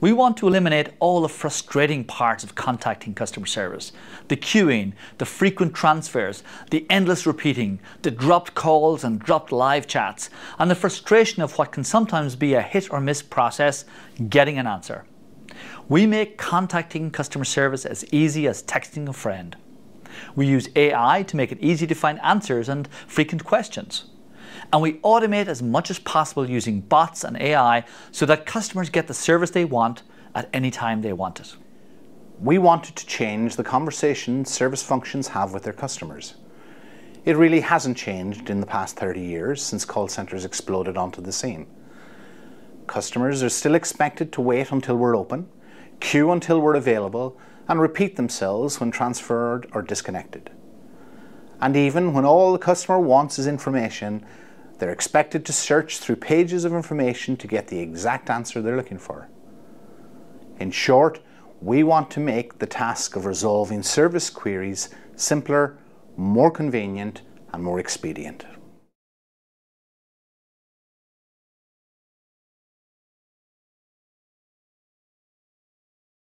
We want to eliminate all the frustrating parts of contacting customer service. The queuing, the frequent transfers, the endless repeating, the dropped calls and dropped live chats, and the frustration of what can sometimes be a hit or miss process getting an answer. We make contacting customer service as easy as texting a friend. We use AI to make it easy to find answers and frequent questions and we automate as much as possible using bots and AI so that customers get the service they want at any time they want it. We wanted to change the conversation service functions have with their customers. It really hasn't changed in the past 30 years since call centres exploded onto the scene. Customers are still expected to wait until we're open, queue until we're available, and repeat themselves when transferred or disconnected. And even when all the customer wants is information, they're expected to search through pages of information to get the exact answer they're looking for. In short, we want to make the task of resolving service queries simpler, more convenient and more expedient.